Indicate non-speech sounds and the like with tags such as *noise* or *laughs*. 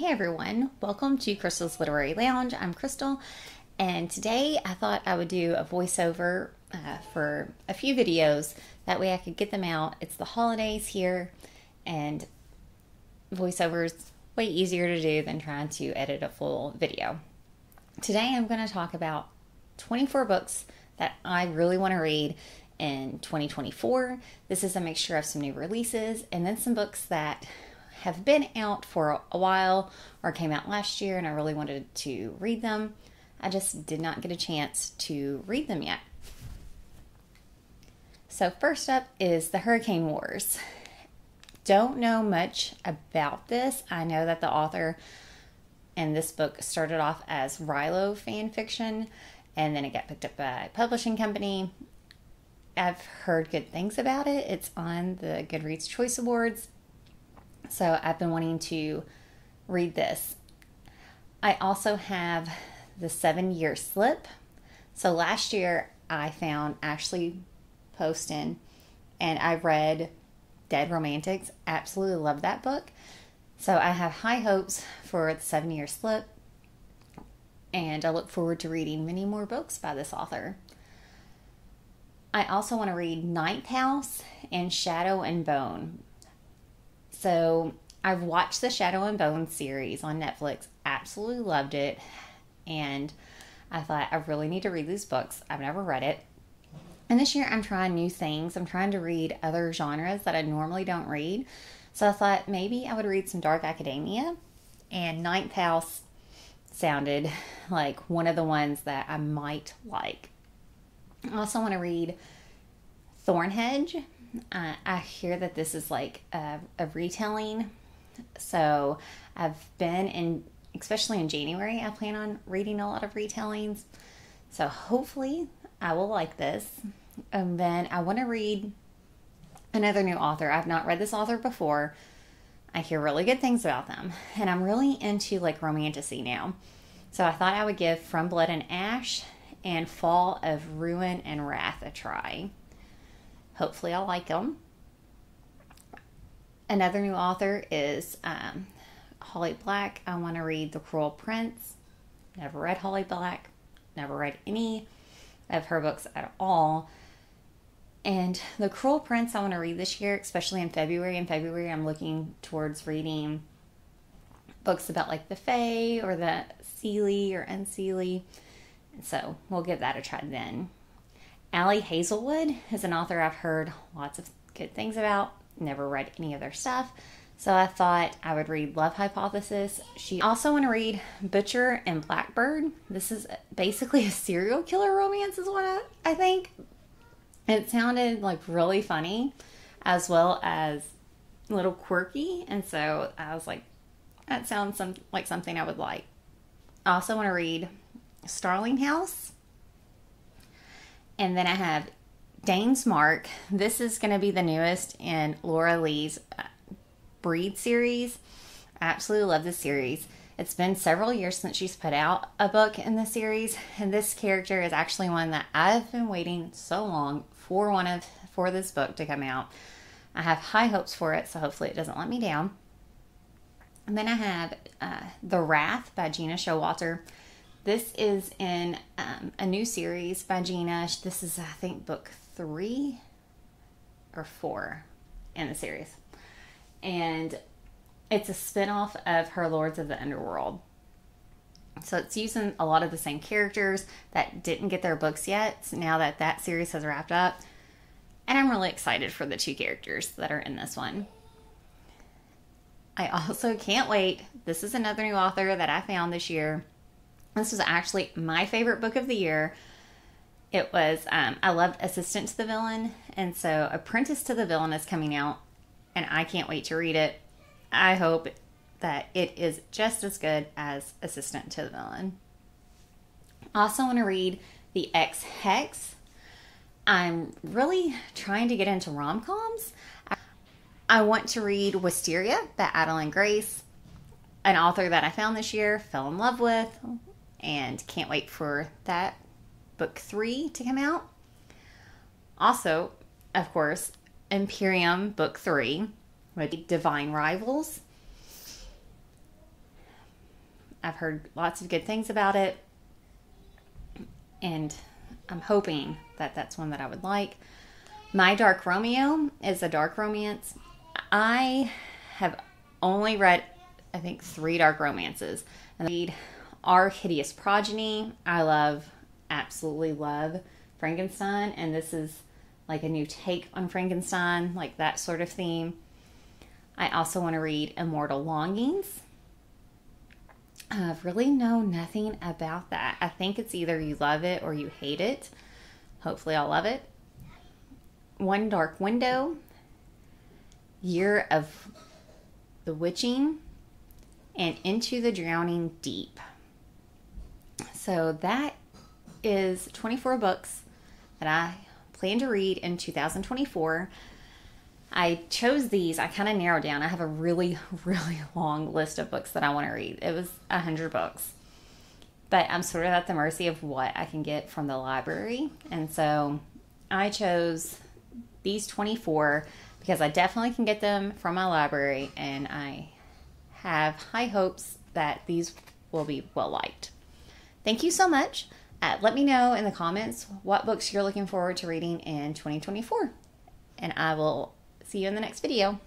Hey everyone, welcome to Crystal's Literary Lounge. I'm Crystal, and today I thought I would do a voiceover uh, for a few videos. That way I could get them out. It's the holidays here, and voiceovers way easier to do than trying to edit a full video. Today I'm going to talk about 24 books that I really want to read in 2024. This is a mixture of some new releases and then some books that have been out for a while or came out last year and I really wanted to read them. I just did not get a chance to read them yet. So, first up is The Hurricane Wars. Don't know much about this. I know that the author in this book started off as Reylo fan fiction and then it got picked up by a publishing company. I've heard good things about it. It's on the Goodreads Choice Awards so I've been wanting to read this. I also have the seven year slip. So last year I found Ashley Poston and I read Dead Romantics. Absolutely love that book. So I have high hopes for the seven year slip and I look forward to reading many more books by this author. I also want to read Ninth House and Shadow and Bone so I've watched the Shadow and Bone series on Netflix, absolutely loved it. And I thought, I really need to read these books. I've never read it. And this year I'm trying new things. I'm trying to read other genres that I normally don't read. So I thought maybe I would read some dark academia. And Ninth House sounded like one of the ones that I might like. I also want to read Thornhedge uh, I hear that this is like a, a retelling. So I've been in, especially in January, I plan on reading a lot of retellings. So hopefully I will like this. And then I want to read another new author. I've not read this author before. I hear really good things about them. And I'm really into like romantasy now. So I thought I would give From Blood and Ash and Fall of Ruin and Wrath a try. Hopefully, I'll like them. Another new author is um, Holly Black. I want to read The Cruel Prince. Never read Holly Black, never read any of her books at all. And The Cruel Prince, I want to read this year, especially in February. In February, I'm looking towards reading books about like the Fae or the Seelie or Unseelie. So we'll give that a try then. Ali Hazelwood is an author I've heard lots of good things about, never read any of their stuff. So I thought I would read Love Hypothesis. She also want to read Butcher and Blackbird. This is basically *laughs* a serial killer romance, is what I, I think. It sounded like really funny as well as a little quirky. And so I was like, that sounds some, like something I would like. I also want to read Starling House and then I have Dane's Mark. This is going to be the newest in Lora Leigh's uh, Breed series. I absolutely love this series. It's been several years since she's put out a book in the series, and this character is actually one that I've been waiting so long for one of for this book to come out. I have high hopes for it, so hopefully it doesn't let me down. And then I have uh, The Wrath by Gena Showalter. This is in um, a new series by Gena. This is, I think, book three or four in the series. And it's a spinoff of her Lords of the Underworld. So it's using a lot of the same characters that didn't get their books yet. Now that that series has wrapped up. And I'm really excited for the two characters that are in this one. I also can't wait. This is another new author that I found this year. This was actually my favorite book of the year. It was, um, I loved Assistant to the Villain. And so Apprentice to the Villain is coming out, and I can't wait to read it. I hope that it is just as good as Assistant to the Villain. Also want to read The Ex Hex. I'm really trying to get into rom coms. I want to read Wisteria by Adalyn Grace, an author that I found this year, fell in love with, and can't wait for that book three to come out. Also, of course, Empyrean book three with Divine Rivals. I've heard lots of good things about it. And I'm hoping that that's one that I would like. My Dark Romeo is a dark romance. I have only read, I think, three dark romances. And read Our Hideous Progeny. I love, absolutely love Frankenstein. And this is like a new take on Frankenstein, like that sort of theme. I also want to read Immortal Longings. I really know nothing about that. I think it's either you love it or you hate it. Hopefully, I'll love it. One Dark Window, Year of the Witching, and Into the Drowning Deep. So that is 24 books that I plan to read in 2024. I chose these, I kind of narrowed down. I have a really, *laughs* really long list of books that I want to read. It was 100 books. But I'm sort of at the mercy of what I can get from the library. And so I chose these 24 because I definitely can get them from my library and I have high hopes that these will be well liked. Thank you so much. Uh, let me know in the comments what books you're looking forward to reading in 2024. And I will see you in the next video.